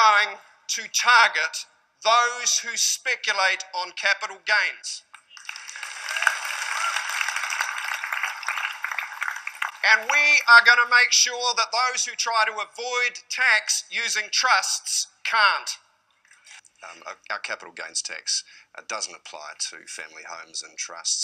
going to target those who speculate on capital gains. And we are going to make sure that those who try to avoid tax using trusts can't. Um, our capital gains tax uh, doesn't apply to family homes and trusts.